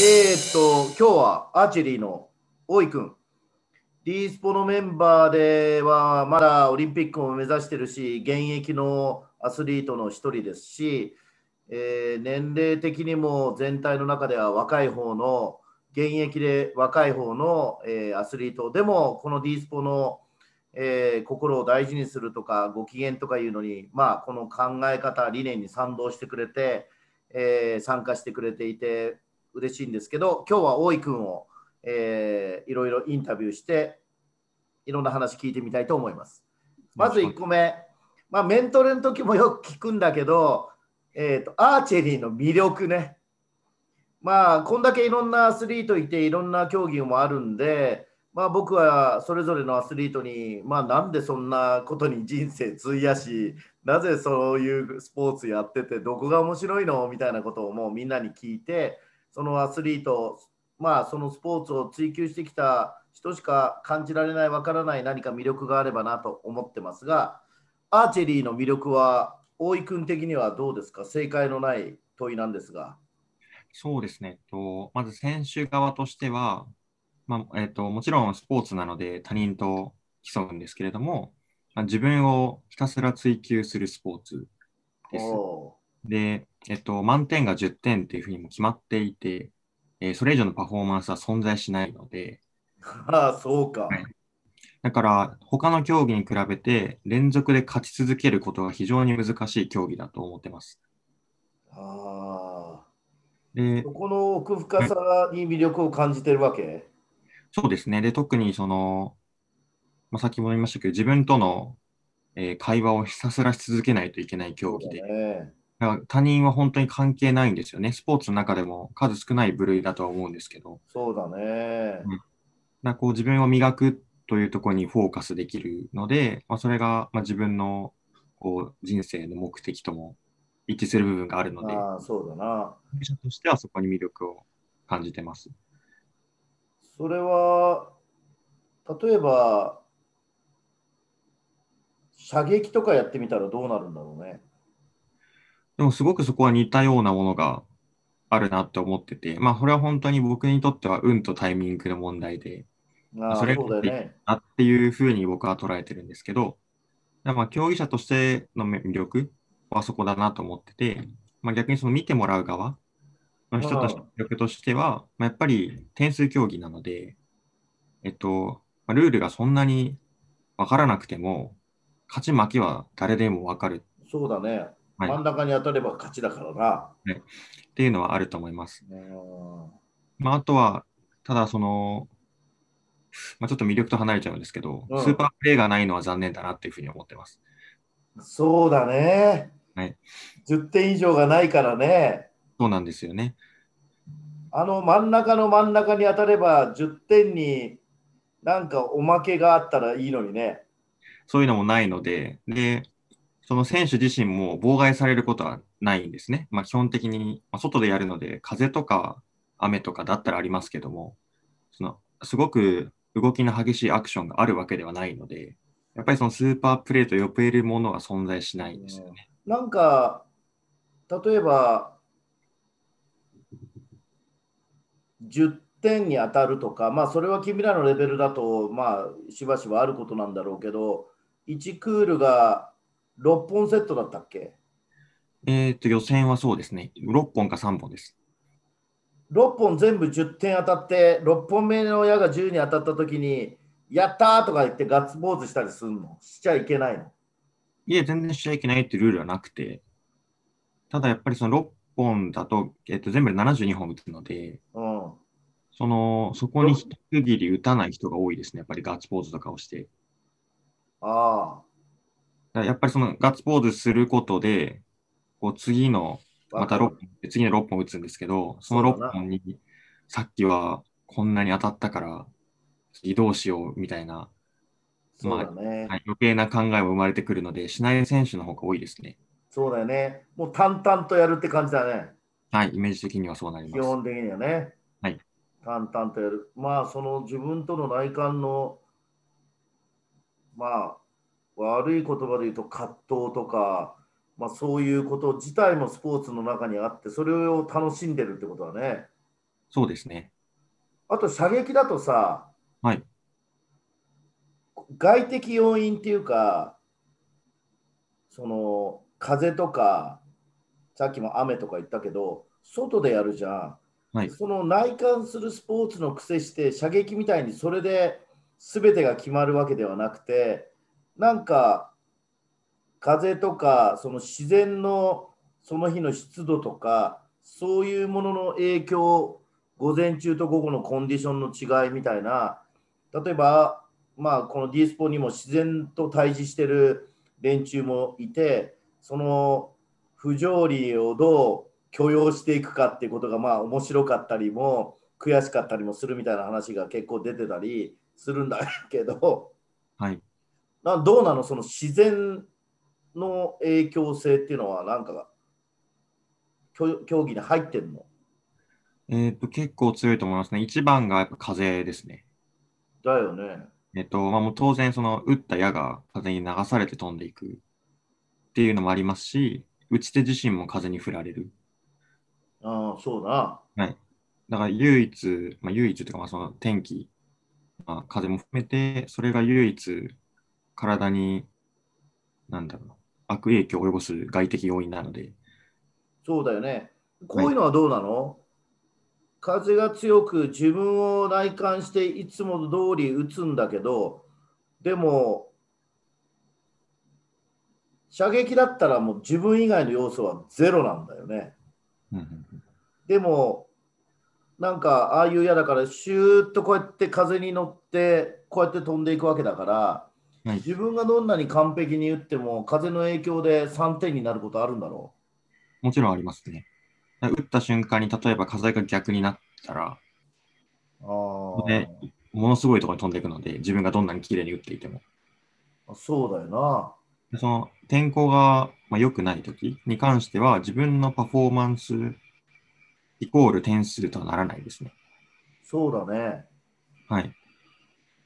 えー、っと、今日はアーチェリーの大井君、D スポのメンバーではまだオリンピックも目指してるし、現役のアスリートの一人ですし、えー、年齢的にも全体の中では若い方の、現役で若い方の、えー、アスリートでも、この D スポの、えー、心を大事にするとか、ご機嫌とかいうのに、まあ、この考え方、理念に賛同してくれて、えー、参加してくれていて、嬉しいんですけど、今日は大井君を、えー、いろいろインタビューして、いろんな話聞いてみたいと思います。まず1個目、まあ、メントレの時もよく聞くんだけど、えーと、アーチェリーの魅力ね。まあ、こんだけいろんなアスリートいて、いろんな競技もあるんで、まあ、僕はそれぞれのアスリートに、まあ、なんでそんなことに人生費やし、なぜそういうスポーツやってて、どこが面白いの？みたいなことをもうみんなに聞いて、そのアスリート、まあ、そのスポーツを追求してきた人しか感じられない、わからない何か魅力があればなと思ってますが、アーチェリーの魅力は、大井君的にはどうですか？正解のない問いなんですが。そうですね。とまず選手側としては、まあえーと、もちろんスポーツなので他人と競うんですけれども、まあ、自分をひたすら追求するスポーツです。で、えっと、満点が10点っていうふうにも決まっていて、えー、それ以上のパフォーマンスは存在しないので、ああ、そうか。はい、だから、他の競技に比べて連続で勝ち続けることが非常に難しい競技だと思ってます。ああ。で、そこの奥深さに魅力を感じてるわけ？そうですね。で、特にその、まあ、さっきも言いましたけど、自分との、えー、会話をひたすらし続けないといけない競技で、ね、だから他人は本当に関係ないんですよね。スポーツの中でも数少ない部類だとは思うんですけど。そうだね。うん、だこう自分を磨くというところにフォーカスできるので、まあ、それがまあ自分のこう人生の目的とも一致する部分があるので、あそうだな。者としてはそこに魅力を感じてます。それは、例えば、射撃とかやってみたらどうなるんだろうね。でもすごくそこは似たようなものがあるなって思ってて、まあ、これは本当に僕にとっては運とタイミングの問題で、あそれがね、あっていうふうに僕は捉えてるんですけど、まあ競技者としての魅力はそこだなと思ってて、まあ、逆にその見てもらう側の人として魅力としては、まあ、やっぱり点数競技なので、えっと、まあ、ルールがそんなに分からなくても、勝ち負けは誰でも分かる。そうだね。はい、真ん中に当たれば勝ちだからな。はい、っていうのはあると思います。まあ、あとは、ただその、まあ、ちょっと魅力と離れちゃうんですけど、うん、スーパープレーがないのは残念だなっていうふうに思ってます。そうだね。はい、10点以上がないからね。そうなんですよね。あの真ん中の真ん中に当たれば10点になんかおまけがあったらいいのにね。そういうのもないので、で、その選手自身も妨害されることはないんですね。まあ、基本的に、ま、外でやるので、風とか雨とかだったらありますけども、そのすごく動きの激しいアクションがあるわけではないので、やっぱりそのスーパープレーと呼べるものが存在しないんですよね。なんか、例えば、10点に当たるとか、まあ、それは君らのレベルだと、まあ、しばしばあることなんだろうけど、1クールが6本セットだったっけ？えっ、と、予選はそうですね。6本か3本です。6本全部10点当たって、6本目の矢が10に当たったときに、やったーとか言ってガッツポーズしたりするの？しちゃいけないの？いえ、全然しちゃいけないっていうルールはなくて、ただやっぱりその6本だと、えっと、全部で72本打つので、うん、その、そこに一区切り打たない人が多いですね。やっぱりガッツポーズとかをして。ああ。やっぱりそのガッツポーズすることで、こう次の、また6本、次の6本打つんですけど、その6本に、さっきはこんなに当たったから、次どうしようみたいな、まあ、ね、余計な考えも生まれてくるので、しない選手の方が多いですね。そうだよね。もう淡々とやるって感じだね。はい、イメージ的にはそうなります。基本的にはね。はい。淡々とやる。まあ、その自分との内観の、まあ、悪い言葉で言うと葛藤とか、まあ、そういうこと自体もスポーツの中にあってそれを楽しんでるってことはねそうですね。あと射撃だとさ、はい。外的要因っていうか、その風とか、さっきも雨とか言ったけど、外でやるじゃん。はい。その内観するスポーツの癖して、射撃みたいにそれで全てが決まるわけではなくて、なんか風とか、その自然のその日の湿度とか、そういうものの影響、午前中と午後のコンディションの違いみたいな、例えば、まあ、この D スポにも自然と対峙してる連中もいて、その不条理をどう許容していくかっていうことがまあ面白かったりも悔しかったりもするみたいな話が結構出てたりするんだけどはい。などうなの？その自然の影響性っていうのはなんか競競技に入ってんの？えっ、と、結構強いと思いますね。一番がやっぱ風ですね。だよね。えっ、と、まあ、もう当然、その打った矢が風に流されて飛んでいくっていうのもありますし、打ち手自身も風に振られる。ああ、そうだ。はい。だから唯一、まあ、唯一というか、まあ、その天気、まあ、風も含めて、それが唯一体に、なんだろうな、悪影響を及ぼす外的要因なので、そうだよね。こういうのはどうなの、風が強く自分を内観していつも通り打つんだけど、でも、射撃だったらもう自分以外の要素はゼロなんだよね。でも、なんかああいう矢だから、シューッとこうやって風に乗って、こうやって飛んでいくわけだから、はい自分がどんなに完璧に打っても、風の影響で3点になることあるんだろもちろんありますね。打った瞬間に、例えば風が逆になったら、う。あでものすごいところに飛んでいくので、自分がどんなに綺麗に打っていても。あ、そうだよな。でその天候がまあ良くないときに関しては、自分のパフォーマンスイコール点数とはならないですね。そうだね。はい。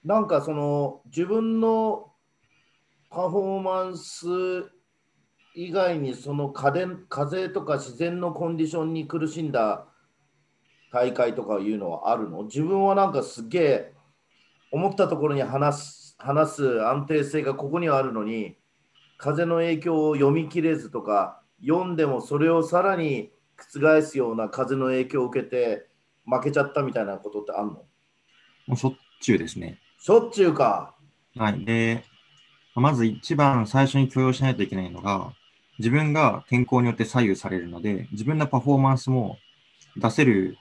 なんかその自分のパフォーマンス以外にその風風とか自然のコンディションに苦しんだ大会とかいうのはあるの？自分はなんかすげえ思ったところに話す話す安定性がここにはあるのに風の影響を読み切れずとか読んでもそれをさらに覆すような風の影響を受けて負けちゃったみたいなことってあるの？もうしょっちゅうですね。しょっちゅうか。はい。で、まず一番最初に許容しないといけないのが、自分が天候によって左右されるので、自分のパフォーマンスも出せる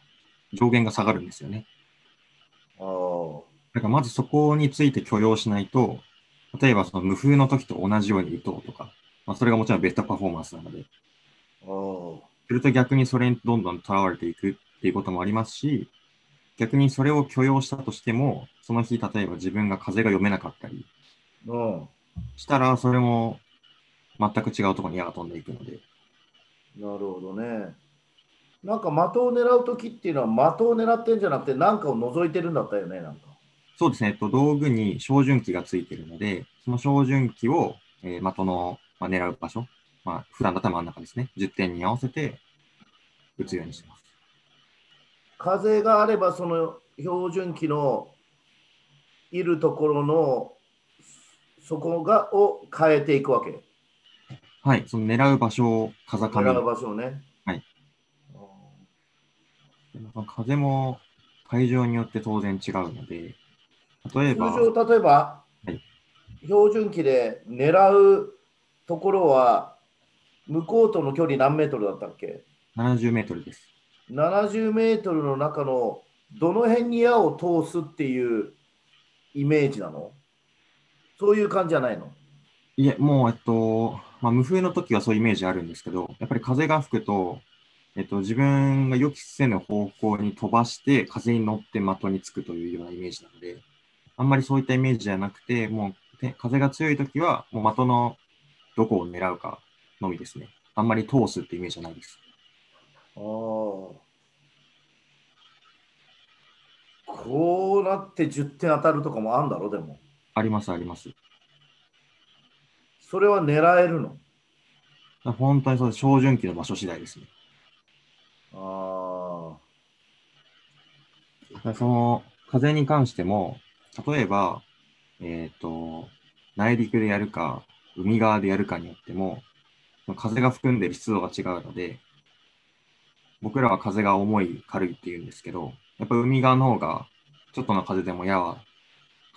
上限が下がるんですよね。だからまずそこについて許容しないと、例えばその無風の時と同じように打とうとか、まあ、それがもちろんベストパフォーマンスなので、ああ。すると逆にそれにどんどんとらわれていくっていうこともありますし、逆にそれを許容したとしても、その日、例えば自分が風が読めなかったりうん。したら、それも全く違うところに矢が飛んでいくので、なるほどね。なんか的を狙うときっていうのは的を狙ってんじゃなくて何かを覗いてるんだったよね、なんか。そうですね、えっと、道具に照準器がついているので、その照準器を、えー的の、まあ、狙う場所、まあ、普段だったら真ん中ですね、10点に合わせて打つようにしてます。風があればその標準器のいるところのそこがを変えていくわけ。はい、その狙う場所を風上狙う場所をね。はい風も会場によって当然違うので、例えー。ば、通常、例えば、はい標準器で狙うところは向こうとの距離何メートルだったっけ？70メートルです。70メートルの中のどの辺に矢を通すっていうイメージなの？そういう感じじゃないの？いえ、もう、えっと、まあ、無風の時はそういうイメージあるんですけど、やっぱり風が吹くと、えっと、自分が予期せぬ方向に飛ばして、風に乗って的につくというようなイメージなので、あんまりそういったイメージじゃなくて、もうて風が強い時は、もう的のどこを狙うかのみですね。あんまり通すってイメージじゃないです。ああ。こうなって10点当たるとかもあるんだろでも。あります、あります。それは狙えるの？本当にそうです、照準器の場所次第ですね。ああ。その風に関しても、例えば、えっ、と、内陸でやるか、海側でやるかによっても、風が含んでる湿度が違うので、僕らは風が重い、軽いって言うんですけど、やっぱ海側の方が、ちょっとの風でもやは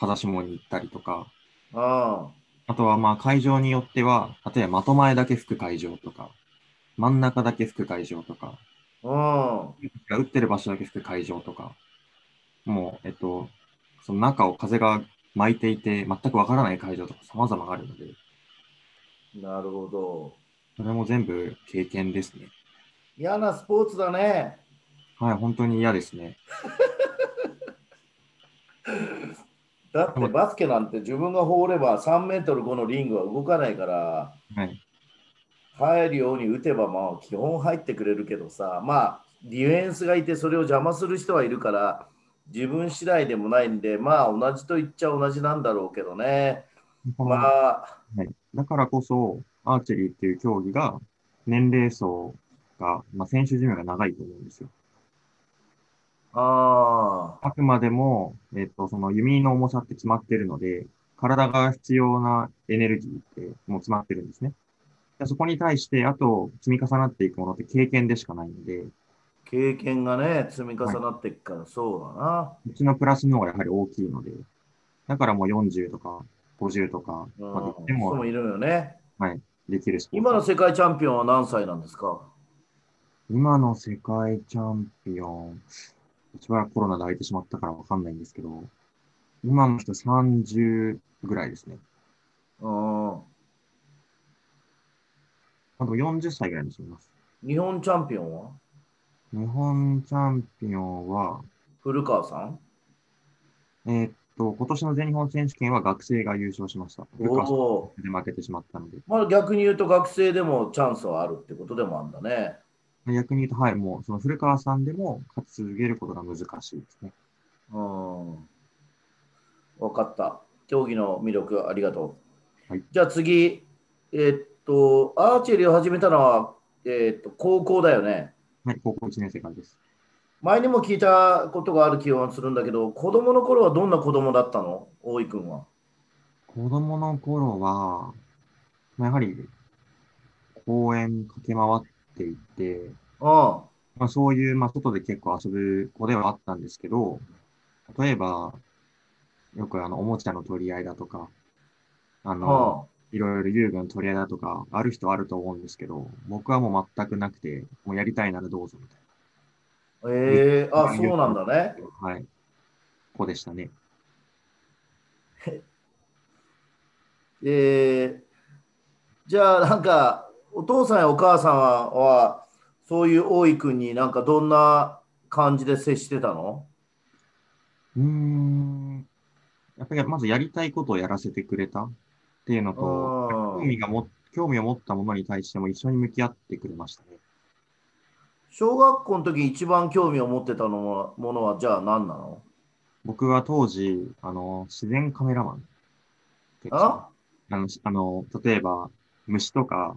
風下に行ったりとか、ああとはまあ会場によっては、例えば的前だけ吹く会場とか、真ん中だけ吹く会場とか。打ってる場所だけ吹く会場とか、もう、えっと、その中を風が巻いていて、全くわからない会場とか様々あるので、なるほど。それも全部経験ですね。嫌なスポーツだね。はい、本当に嫌ですね。だってバスケなんて自分が放れば3メートル5のリングは動かないから、はい。入るように打てばまあ基本入ってくれるけどさ、まあディフェンスがいてそれを邪魔する人はいるから、自分次第でもないんで、まあ同じと言っちゃ同じなんだろうけどね。まあ、はい、だからこそ、アーチェリーっていう競技が、年齢層が、まあ、選手寿命が長いと思うんですよ。ああ、あくまでも、えっと、その弓の重さって決まってるので、体が必要なエネルギーってもう決まってるんですね。でそこに対して、あと積み重なっていくものって経験でしかないので、経験がね、積み重なっていくからそうだな。うちのプラスの方がやはり大きいので、だからもう40とか50とかうん、までいっても人もいるよね。できるスポーツ。今の世界チャンピオンは何歳なんですか？今の世界チャンピオン、しばらくコロナで空いてしまったからわかんないんですけど、今の人30ぐらいですね。うん。あと40歳ぐらいの人います。日本チャンピオンは？日本チャンピオンは、古川さん？えーっと、今年の全日本選手権は学生が優勝しました。古川さん。で負けてしまったので。まあ逆に言うと学生でもチャンスはあるってことでもあるんだね。逆に言うと、はい、もうその古川さんでも勝ち続けることが難しいですね。うん。わかった。競技の魅力ありがとう。はいじゃあ次、えーっと、アーチェリーを始めたのは、えーっと高校だよね。はい、高校1年生からです。前にも聞いたことがある気がするんだけど、子供の頃はどんな子供だったの？大井君は。子供の頃は、まあやはり公園駆け回っていて、あまあ、そういう、まあ、外で結構遊ぶ子ではあったんですけど、例えば、よくあの、おもちゃの取り合いだとか、ああ、の、あいろいろ遊具の取り合いだとか、ある人はあると思うんですけど、僕はもう全くなくて、もうやりたいならどうぞみたいあ。ええあ、そうなんだね。な、はい、子でしたね。えー、じゃあなんかお父さんやお母さんははそういう大井君になんかどんな感じで接してたの？うーん、やっぱりまずやりたいことをやらせてくれたっていうのと、興うん味がも、興味を持ったものに対しても一緒に向き合ってくれましたね。小学校の時一番興味を持ってたのはものはじゃあ何なの？僕は当時、あの、自然カメラマンあ？あの、しあの、例えば、虫とか、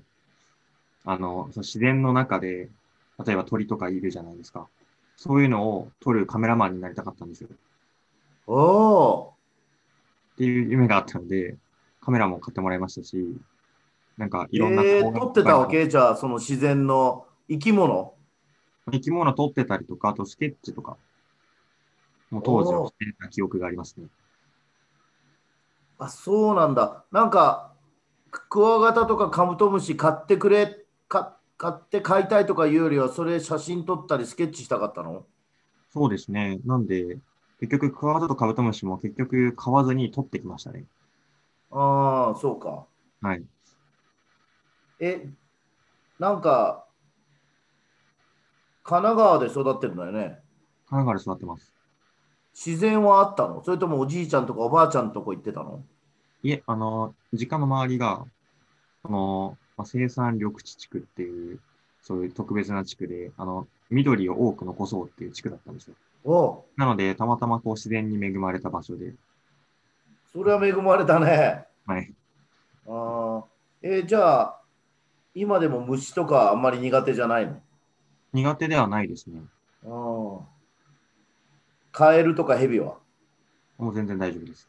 あの、その自然の中で、例えば鳥とかいるじゃないですか。そういうのを撮るカメラマンになりたかったんですよ。っおおていう夢があったので、カメラも買ってもらいましたし、なんかいろんなえー、撮ってたわけ？じゃあその自然の生き物？生き物撮ってたりとか、あとスケッチとか、もう当時はしてた記憶がありますね。あそうなんだ。なんかクワガタとかカブトムシ買ってくれか買って飼いたいとかいうよりはそれ写真撮ったりスケッチしたかったの？そうですね。なんで、結局、クワガタとカブトムシも結局買わずに撮ってきましたね。ああそうかはい。え、なんか、神奈川で育ってるんだよね？神奈川で育ってます。自然はあったの？それともおじいちゃんとかおばあちゃんのとこ行ってたの？いえ、あの、実家の周りが、あの、まあ、生産緑地地区っていう、そういう特別な地区で、あの、緑を多く残そうっていう地区だったんですよ。おうなので、たまたまこう自然に恵まれた場所で、それは恵まれたね。はい。あーえじゃあ、今でも虫とかあんまり苦手じゃないの？苦手ではないですね。あーカエルとかヘビは？もう全然大丈夫です。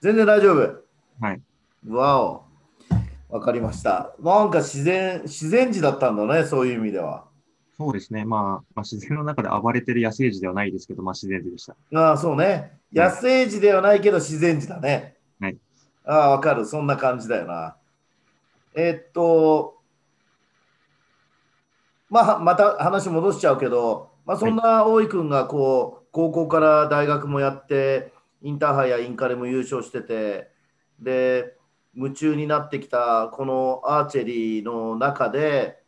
全然大丈夫？はい。わお。わかりました。なんか自然、自然児だったんだね、そういう意味では。そうですね。まあ、まあ、自然の中で暴れてる野生児ではないですけど、まあ自然児でした。ああ、そうね。野生児ではないけど自然児だね。はい。ああ、わかる。そんな感じだよな。えっと、まあ、また話戻しちゃうけど、まあ、そんな大井君がこう、高校から大学もやって、インターハイやインカレも優勝してて、で、夢中になってきたこのアーチェリーの中で、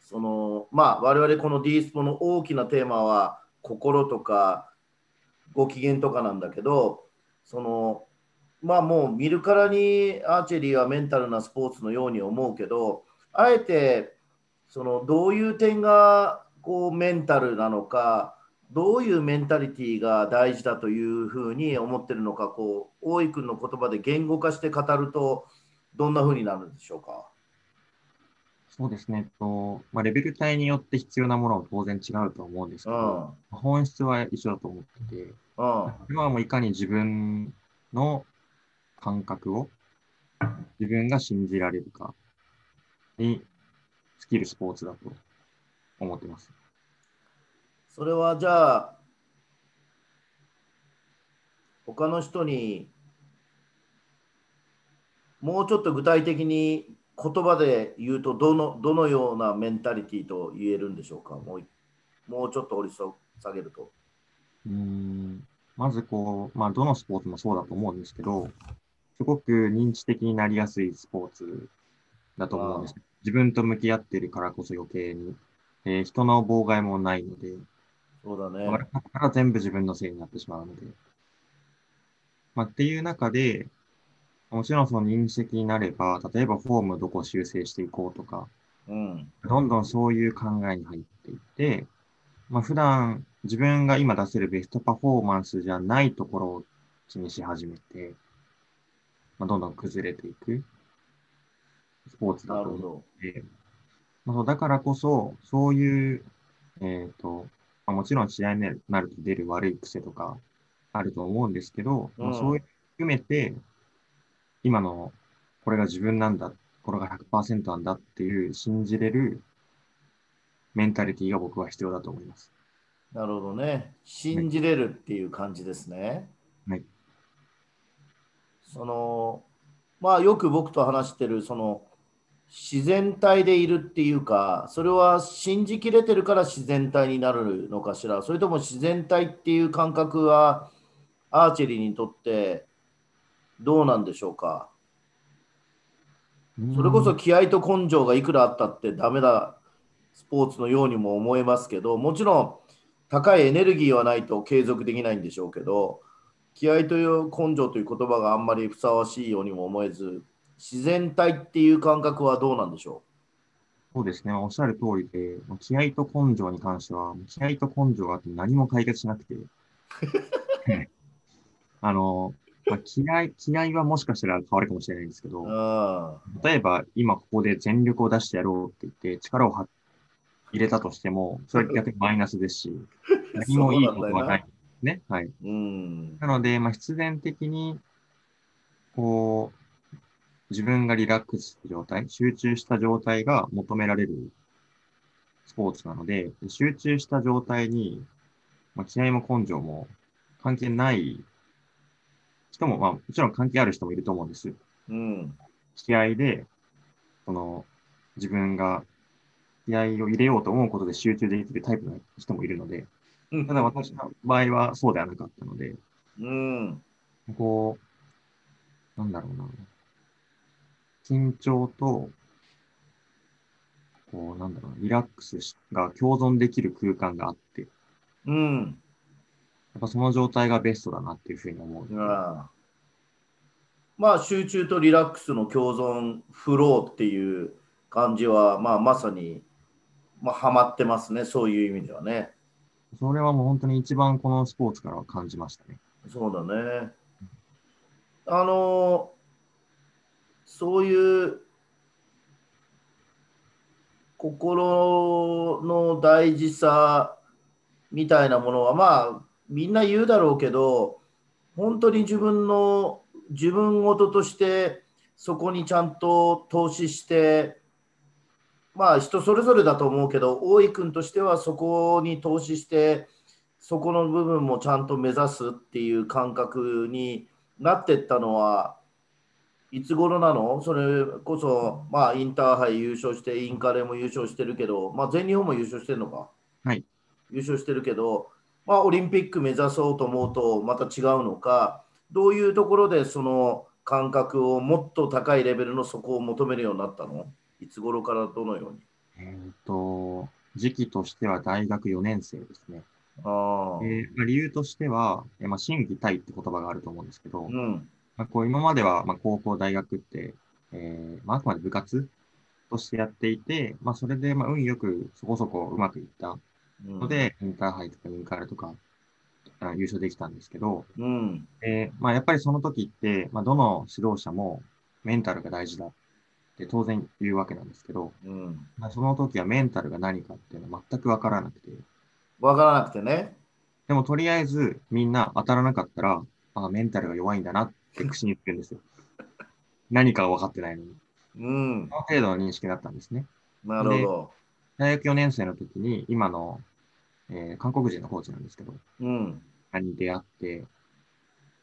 そのまあ我々この D スポの大きなテーマは心とかご機嫌とかなんだけどそのまあもう見るからにアーチェリーはメンタルなスポーツのように思うけどあえてそのどういう点がこうメンタルなのかどういうメンタリティーが大事だというふうに思ってるのかこう大井君の言葉で言語化して語るとどんなふうになるんでしょうか？そうですね。と、まあ、レベル帯によって必要なものは当然違うとは思うんですけうんど、本質は一緒だと思ってて、うんそれはもういかに自分の感覚を自分が信じられるかに尽きるスポーツだと思ってます。それはじゃあ他の人にもうちょっと具体的に言葉で言うとどのどのようなメンタリティーと言えるんでしょうか？もうもうちょっと掘り下げると。うんまずこう、まあ、どのスポーツもそうだと思うんですけど、すごく認知的になりやすいスポーツだと思うんです。自分と向き合ってるからこそ余計に、えー人の妨害もないので、そうだね。だから全部自分のせいになってしまうので。まあ、っていう中で、もちろんその認知的になれば、例えばフォームをどこ修正していこうとか、うん。どんどんそういう考えに入っていって、まあ、普段自分が今出せるベストパフォーマンスじゃないところを気にし始めて、まあ、どんどん崩れていくスポーツだと思なるほど。って、まあ、そうだからこそ、そういう、えっ、と、まあ、もちろん試合になると出る悪い癖とかあると思うんですけど、まうんあ、そういう含めて、今のこれが自分なんだ、これが100%なんだっていう信じれるメンタリティが僕は必要だと思います。なるほどね。信じれるっていう感じですね。はい。その、まあよく僕と話してる、その、自然体でいるっていうか、それは信じきれてるから自然体になるのかしら、それとも自然体っていう感覚は、アーチェリーにとってどうなんでしょうか？それこそ気合と根性がいくらあったってダメだスポーツのようにも思えますけど、もちろん高いエネルギーはないと継続できないんでしょうけど、気合という根性という言葉があんまりふさわしいようにも思えず、自然体っていう感覚はどうなんでしょそうですね。おっしゃる通りで、もう気合と根性に関しては、気合と根性があって何も解決しなくて。あの、まあ、気合、気合はもしかしたら変わるかもしれないんですけう。ど、あ例えば今ここで全力を出してやろうって言って力をは入れたとしても、それ逆にマイナスですし、何もいいことはない。ね。はい。うん。なので、まあ、必然的に、こう、自分がリラックスした状態、集中した状態が求められるスポーツなので、集中した状態に、まあ、気合も根性も関係ない人も、まあ、もちろん関係ある人もいると思うんです。うん。気合で、その、自分が気合を入れようと思うことで集中できるタイプの人もいるので、ただ私の場合はそうではなかったので、うん。こう、なんだろうな。緊張と、こう、なんだろうな、リラックスしが共存できる空間があって、やうん。っぱその状態がベストだなっていうふうに思う。ああまあ集中とリラックスの共存フローっていう感じは、まあ、まさに、まあ、ハマってますねそういう意味ではねそれはもう本当に一番このスポーツからは感じましたね。そうだねあのそういう心の大事さみたいなものはまあみんな言うだろうけど、本当に自分の自分事としてそこにちゃんと投資して、まあ人それぞれだと思うけど、大井君としてはそこに投資して、そこの部分もちゃんと目指すっていう感覚になってったのは、いつ頃なの？それこそ、まあ、インターハイ優勝して、インカレも優勝してるけど、まあ、全日本も優勝してるのか？はい。優勝してるけど、まあ、オリンピック目指そうと思うと、また違うのか、どういうところでその感覚をもっと高いレベルの底を求めるようになったの？いつ頃からどのように？えっ、と、時期としては大学4年生ですね。あえーまあ、理由としては、えーまあ、審議体って言葉があると思うんですけど、うんまあ、こう今までは、まあ、高校、大学って、えーまあ、あくまで部活としてやっていて、まあ、それで、まあ、運よくそこそこうまくいったので、インターハイとかインカレとか優勝できたんですけど、うんえーまあ、やっぱりその時って、まあ、どの指導者もメンタルが大事だって当然言うわけなんですけど、うん、まあ、その時はメンタルが何かっていうのは全く分からなくて。分からなくてね。でもとりあえずみんな当たらなかったら、あメンタルが弱いんだなって口に言ってるんですよ。何か分かってないのに。うん、その程度の認識だったんですね。なるほど。大学4年生の時に今の、えー、韓国人のコーチなんですけど、うん、に出会って、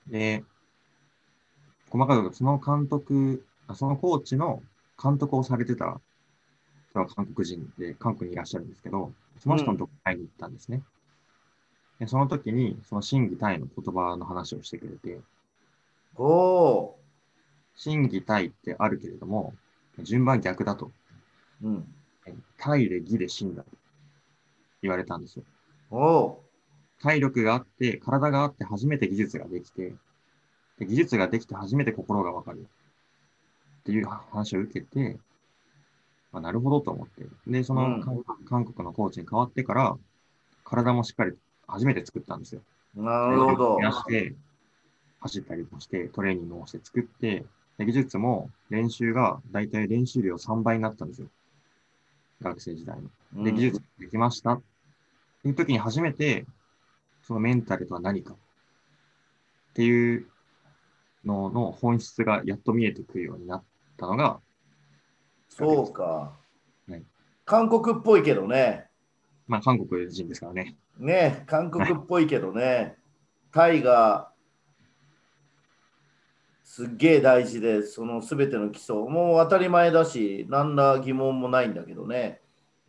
で、細かくその監督、そのコーチの監督をされてた人は韓国人で、韓国にいらっしゃるんですけど、その人のとこに会いに行ったんですね。でその時に、その審議体の言葉の話をしてくれて、お審議体ってあるけれども、順番逆だと。うん、体で義で真だと言われたんですよ。お体力があって、体があって初めて技術ができて、で技術ができて初めて心がわかるっていう話を受けて、まあ、なるほどと思って。で、その、うん、韓国のコーチに変わってから、体もしっかり初めて作ったんですよ。なるほど。増やして、走ったりもして、トレーニングをして作って、で技術も練習がだいたい練習量3倍になったんですよ。学生時代の。で、技術できましたっていう時に初めて、そのメンタルとは何かっていうのの本質がやっと見えてくるようになったのが、そうか。はい、韓国っぽいけどね。まあ、韓国人ですからね。ね、韓国っぽいけどね。タイがすっげえ大事で、そのすべての基礎、もう当たり前だし、何ら疑問もないんだけどね。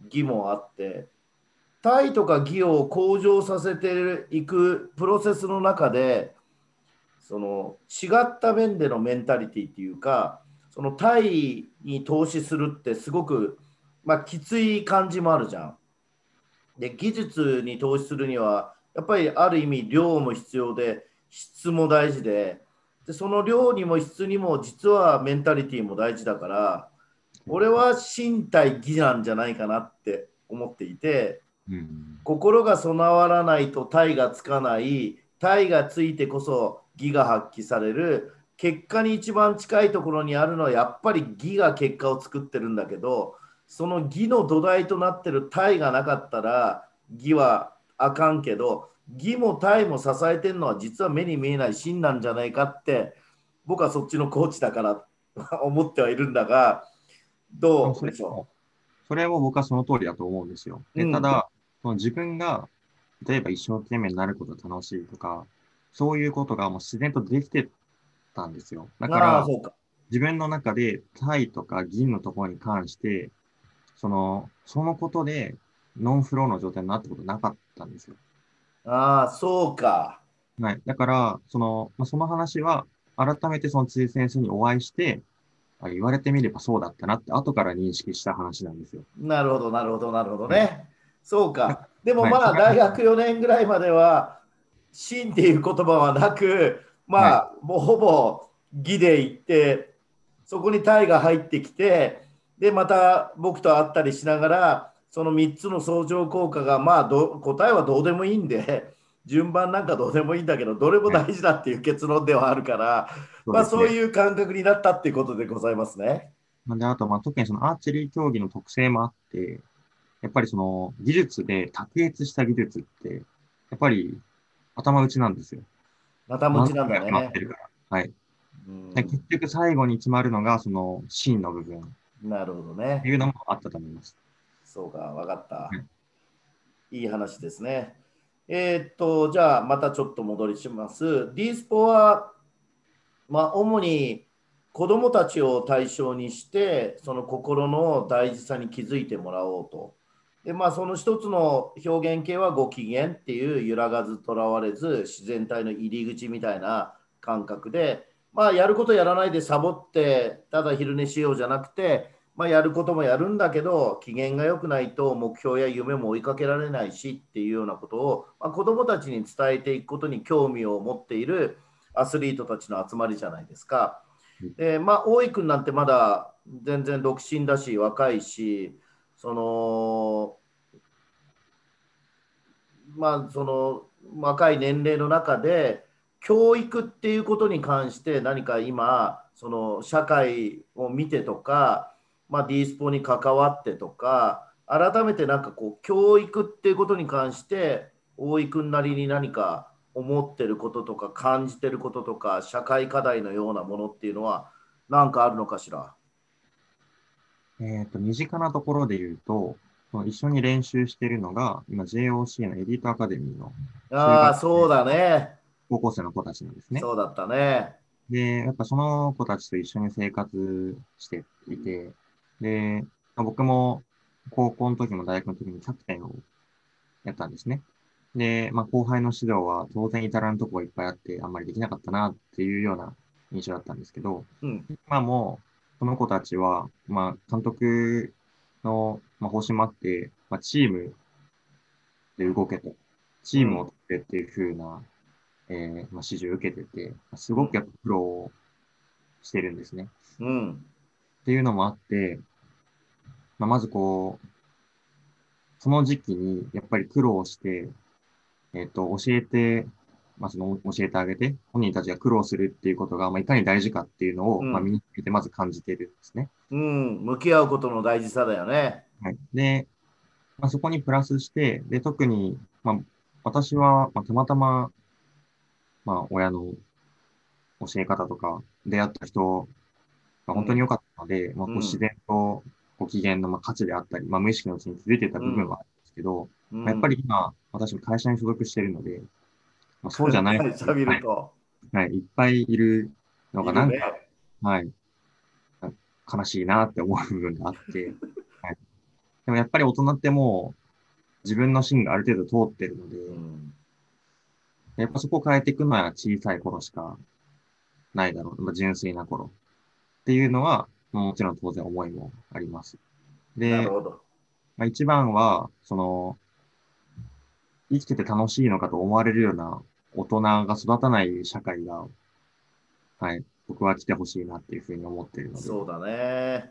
義もあって。タイとか義を向上させていくプロセスの中で、その違った面でのメンタリティっていうか、そのタイに投資するってすごく、まあ、きつい感じもあるじゃん。で、技術に投資するには、やっぱりある意味量も必要で、質も大事で、でその量にも質にも実はメンタリティも大事だから、俺は身体技なんじゃないかなって思っていて、うん、心が備わらないと体がつかない体がついてこそ義が発揮される結果に一番近いところにあるのはやっぱり義が結果を作ってるんだけどその義の土台となってる体がなかったら義はあかんけど義も体も支えてるのは実は目に見えない真なんじゃないかって僕はそっちのコーチだから 思ってはいるんだがどうでしょう？それも僕はその通りだと思うんですよ。でただ、その自分が例えば一生懸命になることが楽しいとか、そういうことがもう自然とできてたんですよ。だから、自分の中でタイとか銀のところに関して、その、そのことでノンフローの状態になったことなかったんですよ。ああ、そうか。はい。だから、その、まあ、その話は、改めてその辻先生にお会いして、あ言われてみればそうだったなって、後から認識した話なんですよ。なるほど、なるほど、なるほどね。そうか。でもまあ、大学4年ぐらいまでは、真っていう言葉はなく、まあ、もうほぼ義で行って、そこにタイが入ってきて、で、また僕と会ったりしながら、その3つの相乗効果が、まあど、答えはどうでもいいんで、順番なんかどうでもいいんだけど、どれも大事だっていう結論ではあるから、まあ、そういう感覚になったっていうことでございますね。であと、まあ、特にそのアーチェリー競技の特性もあって、やっぱりその技術で卓越した技術って、やっぱり頭打ちなんですよ。頭打ちなんだ決まってね。るから。はい。結局最後に決まるのが、その芯の部分っなるほどねて。いうのもあったと思います。そうか、わかったうん。いい話ですね。えーっと、じゃあまたちょっと戻りします。D スポは、まあ、主に子どもたちを対象にして、その心の大事さに気づいてもらおうと。で、まあ、その一つの表現形はご機嫌っていう揺らがずとらわれず自然体の入り口みたいな感覚で、まあ、やることやらないでサボってただ昼寝しようじゃなくて、まあ、やることもやるんだけど機嫌が良くないと目標や夢も追いかけられないしっていうようなことを、まあ、子どもたちに伝えていくことに興味を持っているアスリートたちの集まりじゃないですか。でまあ、大井君なんてまだ全然独身だし若いしそのまあその若い年齢の中で教育っていうことに関して何か今その社会を見てとか、まあ、D スポに関わってとか改めてなんかこう教育っていうことに関して大井君なりに何か思ってることとか感じてることとか社会課題のようなものっていうのは何かあるのかしら？えっ、と、身近なところで言うと、その一緒に練習しているのが、今 JOC のエリートアカデミーのああそうだね。高校生の子たちなんですね。そうだったね。で、やっぱその子たちと一緒に生活していて、で、まあ僕も高校の時も大学の時にキャプテンをやったんですね。で、まあ後輩の指導は当然至らぬとこがいっぱいあって、あんまりできなかったなっていうような印象だったんですけど、うん今もその子たちは、まあ監督の、まあ、方針もあって、まあ、チームで動けと、チームを取ってっていう風な、えーまあ、指示を受けてて、すごくやっぱ苦労してるんですね。うんっていうのもあって、まあ、まずこう、その時期にやっぱり苦労して、えっ、と、教えて、まあ、その教えてあげて、本人たちが苦労するっていうことが、まあ、いかに大事かっていうのを、うんまあ、身につけてまず感じてるんですね。うん向き合うことの大事さだよねはい。で、まあ、そこにプラスして、で、特に、まあ、私は、まあ、たまたま、まあ、親の教え方とか、出会った人が本当に良かったので、まあ、こううん。自然とご機嫌のまあ価値であったり、まあ、無意識のうちに気づいてた部分はあるんですけど、うん。まあやっぱり今、私も会社に所属しているので、まあ、そうじゃない、会社見ると。はい、い。っぱいいるのが、なんか、ね。はい。悲しいなって思う部分があって、はい。でもやっぱり大人ってもう自分の芯がある程度通ってるので、うん。やっぱそこを変えていくのは小さい頃しかないだろう。まあ、純粋な頃。っていうのは、まあもちろん当然思いもあります。なでまあ、一番は、その、生きてて楽しいのかと思われるような大人が育たない社会が、はい、僕は来てほしいなっていうふうに思っているので。そうだね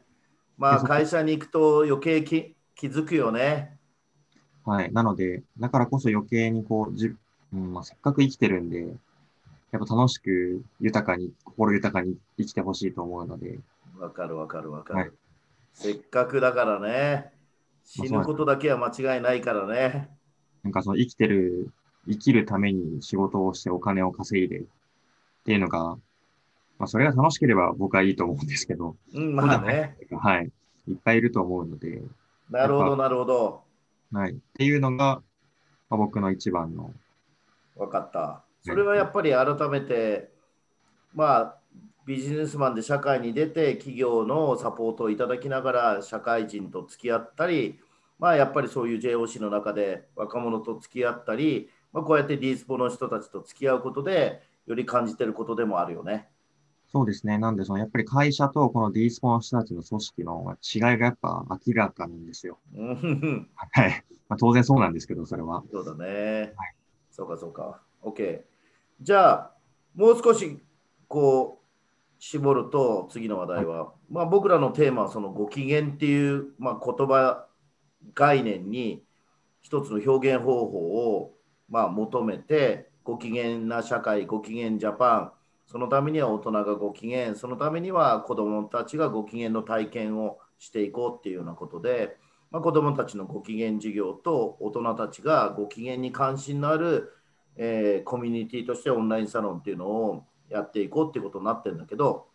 まあ会社に行くと余計き気づくよねはい。なので、だからこそ余計にこう、じうんまあ、せっかく生きてるんで、やっぱ楽しく、豊かに、心豊かに生きてほしいと思うので、わかるわかるわかる、はい。せっかくだからね。死ぬことだけは間違いないからね。なんかその生きてる、生きるために仕事をしてお金を稼いでっていうのが、まあ、それが楽しければ僕はいいと思うんですけど、うんまあね。はい。いっぱいいると思うので、なるほどなるほど。はい。っていうのが、まあ、僕の一番の、わかった。それはやっぱり改めて、まあ、ビジネスマンで社会に出て、企業のサポートをいただきながら、社会人と付き合ったり、まあ、やっぱりそういう JOC の中で若者と付き合ったり、まあ、こうやって D スポの人たちと付き合うことで、より感じてることでもあるよね。そうですね。なんで、そのやっぱり会社とこの D スポの人たちの組織の違いがやっぱ明らかなんですよ。うんふんはい。まあ、当然そうなんですけど、それは。そうだね。はいそうかそうか。OK。じゃあ、もう少しこう絞ると次の話題は、まあ、僕らのテーマはそのご機嫌っていう、まあ、言葉概念に一つの表現方法を、まあ、求めてご機嫌な社会ご機嫌ジャパンそのためには大人がご機嫌そのためには子どもたちがご機嫌の体験をしていこうっていうようなことで、まあ、子どもたちのご機嫌事業と大人たちがご機嫌に関心のある、えーコミュニティとしてオンラインサロンっていうのをやっていこうっていうことになってるんだけど、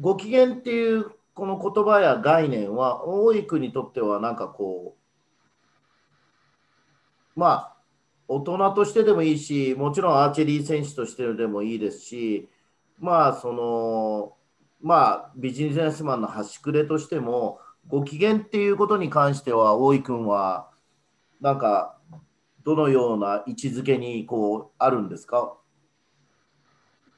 ご機嫌っていうこの言葉や概念は、大井君にとってはなんかこう、まあ、大人としてでもいいし、もちろんアーチェリー選手としてでもいいですし、まあ、その、まあ、ビジネスマンの端くれとしても、ご機嫌っていうことに関しては、大井君は、なんか、どのような位置づけにこうあるんですか？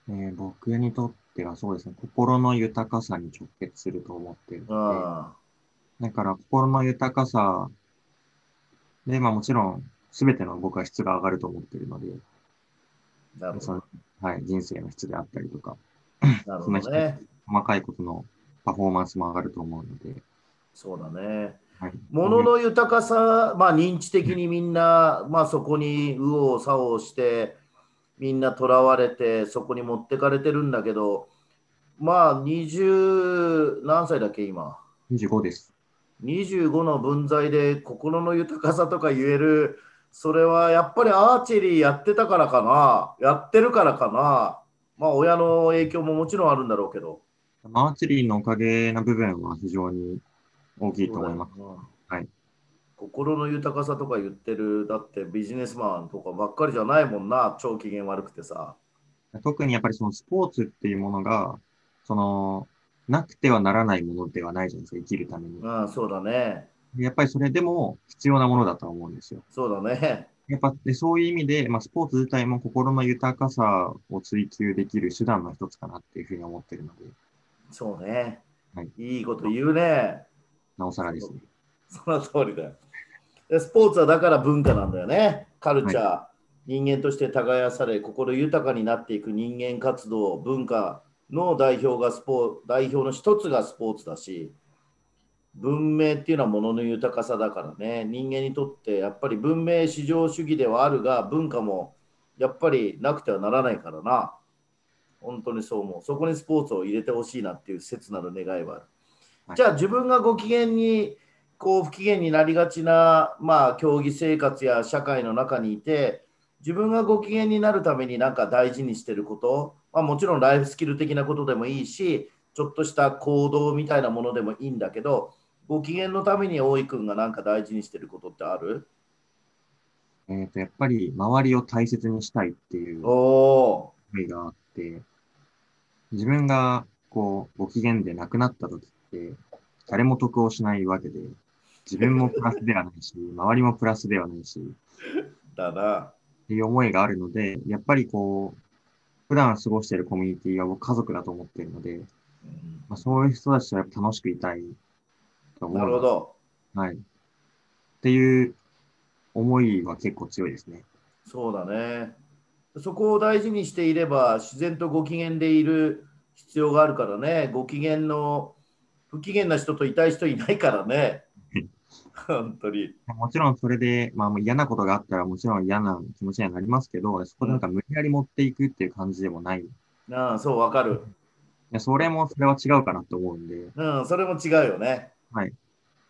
えー僕にとってはそうですね、心の豊かさに直結すると思っているので、あ。だから心の豊かさで、まあもちろん全ての僕は質が上がると思っているので、なるほど。はい、人生の質であったりとか、なるほどね。細かいことのパフォーマンスも上がると思うので、そうだね。はい、物の豊かさ、まあ、認知的にみんな、まあ、そこに右往左往して、みんなとらわれて、そこに持ってかれてるんだけど、まあ、20何歳だっけ、今？25です。25の分際で心の豊かさとか言える、それはやっぱりアーチェリーやってたからかな、やってるからかな、まあ、親の影響ももちろんあるんだろうけど。アーチェリーのおかげな部分は非常に大きいと思います。はい心の豊かさとか言ってる、だってビジネスマンとかばっかりじゃないもんな、超機嫌悪くてさ。特にやっぱりそのスポーツっていうものが、その、なくてはならないものではないじゃないですか、生きるために。うん、そうだね。やっぱりそれでも必要なものだとは思うんですよ。そうだね。やっぱでそういう意味で、まあ、スポーツ自体も心の豊かさを追求できる手段の一つかなっていうふうに思ってるので、そうね。はいいいこと言うね。なおさらですね。その通りだよ。でスポーツはだから文化なんだよね。カルチャー、人間として耕され、心豊かになっていく人間活動、文化の代表がスポー代表の一つがスポーツだし、文明っていうのは物の豊かさだからね、人間にとってやっぱり文明至上主義ではあるが、文化もやっぱりなくてはならないからな。本当にそう思う。そこにスポーツを入れてほしいなっていう切なる願いはある。はい。じゃあ自分がご機嫌にこう不機嫌になりがちな、まあ、競技生活や社会の中にいて自分がご機嫌になるためになんか大事にしてること、まあ、もちろんライフスキル的なことでもいいしちょっとした行動みたいなものでもいいんだけどご機嫌のために大井君がなんか大事にしてることってある？えっ、と、やっぱり周りを大切にしたいっていうお思いがあって、自分がこう、ご機嫌で亡くなった時って、誰も得をしないわけで、自分もプラスではないし、周りもプラスではないし、ーだな。っていう思いがあるので、やっぱりこう、普段過ごしているコミュニティが僕家族だと思っているので、うんまあ、そういう人たちとやっぱ楽しくいたいと思う。なるほ。ど。はい。っていう思いは結構強いですね。そうだね。そこを大事にしていれば自然とご機嫌でいる必要があるからね。ご機嫌の不機嫌な人といたい人いないからね。本当に。もちろんそれで、まあ、もう嫌なことがあったらもちろん嫌な気持ちにはなりますけど、そこでなんか無理やり持っていくっていう感じでもない。いああそう、わかる。やそれも、それは違うかなと思うんで、うん、それも違うよね。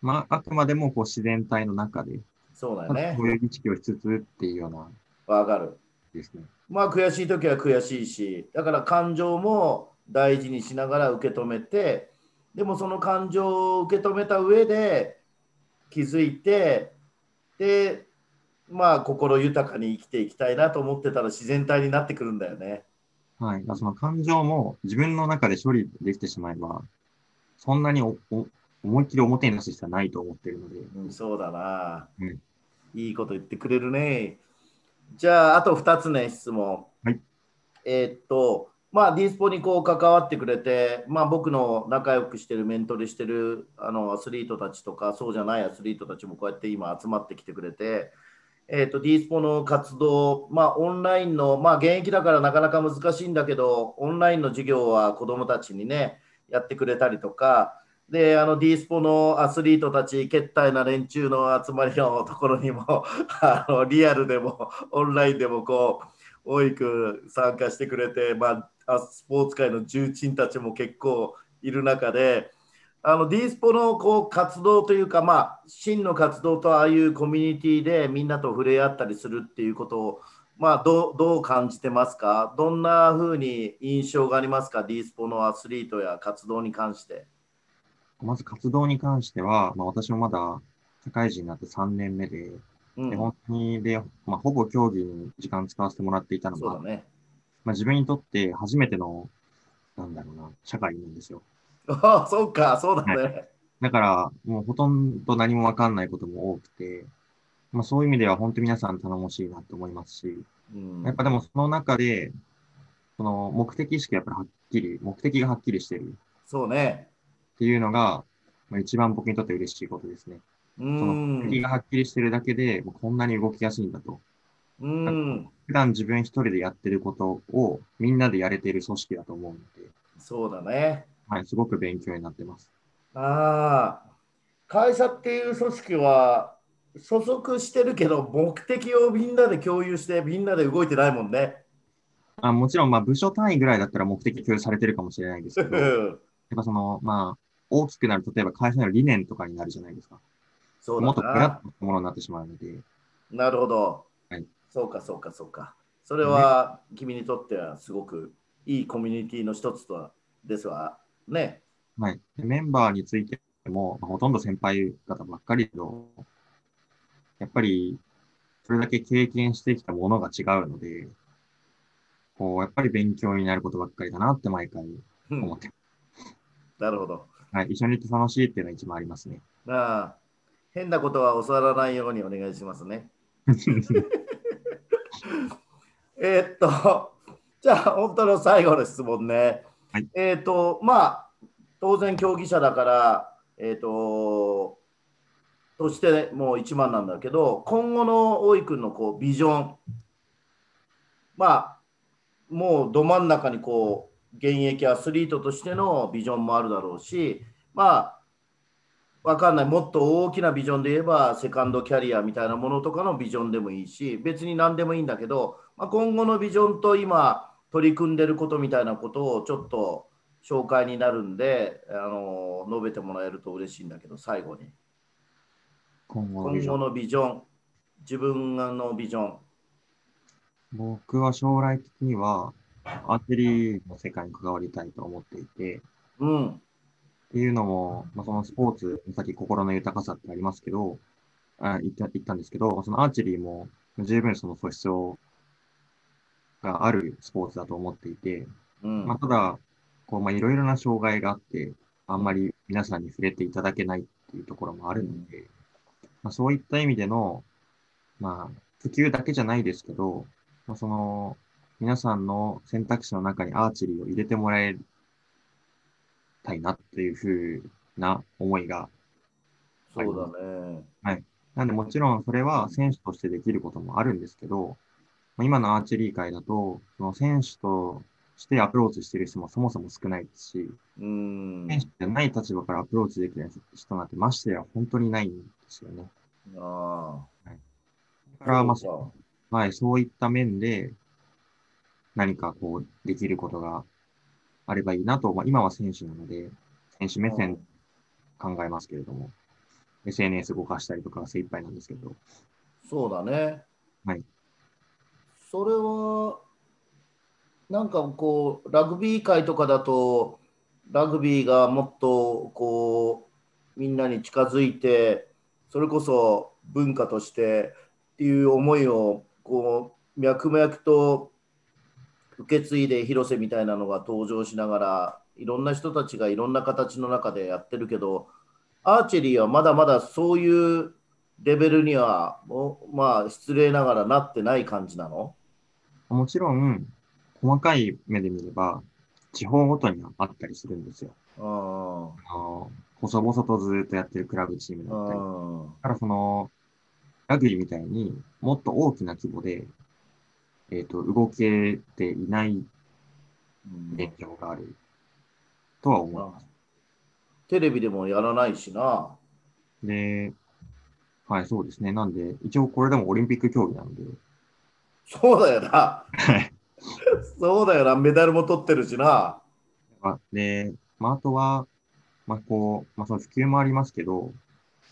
まあ、あくまでもこう自然体の中で、そうだよねこ。ういう意識をしつつっていうようなわかる。ですね。まあ悔しい時は悔しいし、だから感情も大事にしながら受け止めて、でもその感情を受け止めた上で気づいて、で、まあ心豊かに生きていきたいなと思ってたら自然体になってくるんだよね。はい。その感情も自分の中で処理できてしまえば、そんなにおお思いっきり表に出す必要はないと思っているので、うん、そうだな、うんいいこと言ってくれるね。じゃあ、あと2つね、質問。はいえーっと、まあ、ディスポにこう関わってくれて、まあ、僕の仲良くしてる、メントリしてるあのアスリートたちとか、そうじゃないアスリートたちもこうやって今集まってきてくれて、えーっと、ディスポの活動、まあ、オンラインの、まあ、現役だからなかなか難しいんだけど、オンラインの授業は子どもたちにね、やってくれたりとか、で、あの D スポのアスリートたち、決体な連中の集まりの ところにも、あのリアルでもオンラインでもこう、大井君参加してくれて、ま、あスポーツ界の重鎮たちも結構いる中で、あの D スポのこう活動というか、まあ、真の活動とああいうコミュニティでみんなと触れ合ったりするっていうことをまあ、どうどう感じてますか？どんなふうに印象がありますか ?D スポのアスリートや活動に関して。まず活動に関しては、まあ、私もまだ社会人になって3年目で、うんで本当にで、まあ、ほぼ競技に時間使わせてもらっていたのが、ね。まあ、自分にとって初めての、なんだろうな、社会なんですよ。ああ、そうか、そうだね。だから、もうほとんど何もわかんないことも多くて、まあ、そういう意味では本当皆さん頼もしいなと思いますし、うんやっぱでもその中で、その目的意識がやっぱりはっきり、目的がはっきりしてるそうね。っていうのが、まあ、一番僕にとって嬉しいことですね。うその目的ん。がはっきりしてるだけで、もうこんなに動きやすいんだと。うん。普段自分一人でやってることをみんなでやれている組織だと思うので、そうだね。はい、すごく勉強になってます。ああ、会社っていう組織は所属してるけど、目的をみんなで共有して、みんなで動いてないもんね。あもちろん、まあ、部署単位ぐらいだったら目的共有されてるかもしれないですけど、やっうんぱその、まあ、大きくなる、例えば会社の理念とかになるじゃないですか。そうもっとだな。フラットなものになってしまうので、なるほど。はいそうか、そうか、そうか。それは君にとってはすごくいいコミュニティの一つとはですわ。ね。はい。でメンバーについても、まあほとんど先輩方ばっかりだと、やっぱり、それだけ経験してきたものが違うので、こう、やっぱり勉強になることばっかりだなって毎回うん思って、なるほど。はい。一緒にいて楽しいっていうのが一番ありますね。ああ変なことは教わらないようにお願いしますね。えーっと、じゃあ本当の最後の質問ね。はいえーっと、まあ、当然競技者だから、えーっと、としてもう一番なんだけど、今後の大井君のこうビジョン、まあ、もうど真ん中にこう、現役アスリートとしてのビジョンもあるだろうし、まあ、わかんない、もっと大きなビジョンで言えば、セカンドキャリアみたいなものとかのビジョンでもいいし、別に何でもいいんだけど、まあ、今後のビジョンと今、取り組んでることみたいなことをちょっと紹介になるんで、あの述べてもらえると嬉しいんだけど、最後に。今後のビジョン。自分のビジョン。僕は将来的には、アーチェリーの世界に関わりたいと思っていて、うん、っていうのも、まあ、そのスポーツ、さっき心の豊かさってありますけど、あ言った言ったんですけど、そのアーチェリーも十分その素質をがあるスポーツだと思っていて、うん。まあ、ただ、こう、まあ、いろいろな障害があって、あんまり皆さんに触れていただけないっていうところもあるので、まあ、そういった意味での、まあ、普及だけじゃないですけど、まあ、その、皆さんの選択肢の中にアーチェリーを入れてもらえたいなっていうふうな思いが、そうだね。なんでもちろんそれは選手としてできることもあるんですけど、まあ今のアーチェリー界だと、その選手としてアプローチしている人もそもそも少ないですし、うん。選手じゃない立場からアプローチできる人なんてましてや本当にないんですよね。ああ。だから、まあ、そうはい、そういった面で何かこうできることがあればいいなと、まあ、今は選手なので、選手目か線考えますけれども、SNS 動かしたりとかが精一杯なんですけど、そうだね。はい。それは、なんかこう、ラグビー界とかだと、ラグビーがもっとこう、みんなに近づいて、それこそ文化としてっていう思いを、こう、脈々と受け継いで広瀬みたいなのが登場しながら、いろんな人たちがいろんな形の中でやってるけど、アーチェリーはまだまだそういうレベルにはもうまあ失礼ながらなってない感じなの？もちろん、細かい目で見れば、地方ごとにはあったりするんですよ。あ細々とずっとやってるクラブチームだあったり。あだからその、ラグビーみたいにもっと大きな規模で、えっ、と、動けていないうん現状があるとは思います。テレビでもやらないしな。で、はい、そうですね。なんで、一応これでもオリンピック競技なんで、そうだよな。はい。そうだよな。メダルも取ってるしな。あで、まあ、あとは、まあ、こう、まあ、その普及もありますけど、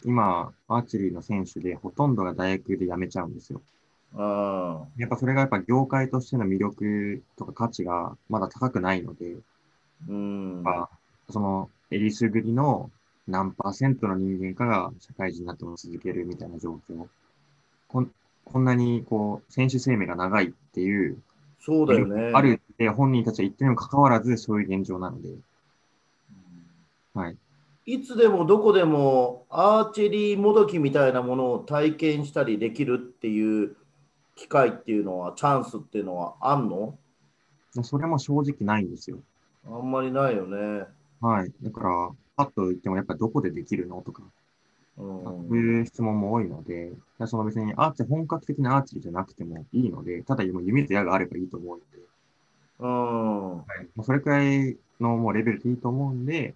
今、アーチェリーの選手でほとんどが大学で辞めちゃうんですよ。うん。やっぱそれがやっぱ業界としての魅力とか価値がまだ高くないので、うん。まあ、その、エリスグリの何パーセントの人間かが社会人になっても続けるみたいな状況。こんこんなに、こう、選手生命が長いっていう、そうだよね。あるって本人たちは言ってるにもかかわらず、そういう現状なので、はい。いつでもどこでもアーチェリーもどきみたいなものを体験したりできるっていう機会っていうのは、チャンスっていうのはあんの？それも正直ないんですよ。あんまりないよね。はい。だから、パッと言っても、やっぱりどこでできるのとか、うんそういう質問も多いので、その別にアーチ、本格的なアーチェリーじゃなくてもいいので、ただ弓と矢があればいいと思うので、うん。はい、それくらいのもうレベルでいいと思うんで、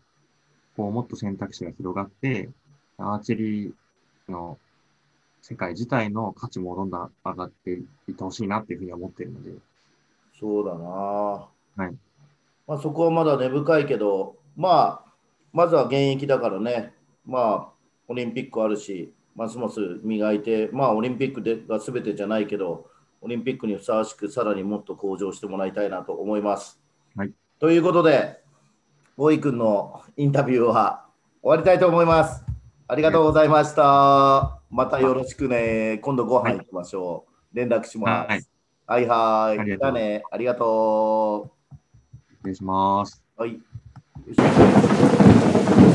こうもっと選択肢が広がって、アーチェリーの世界自体の価値もどんどん上がっていってほしいなっていうふうに思ってるので、そうだな。はい。まあ、そこはまだ根深いけど、まあ、まずは現役だからね、まあ、オリンピックあるし、ますます磨いて、まあ、オリンピックでが全てじゃないけど、オリンピックにふさわしく、さらにもっと向上してもらいたいなと思います。はい。ということで、ボイ君のインタビューは終わりたいと思います。ありがとうございました。またよろしくね。今度ご飯行きましょう。連絡します。はいはい、はい。じゃあね、ありがと失礼します。う。はい。よいしょ